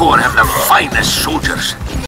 Corps have the finest soldiers.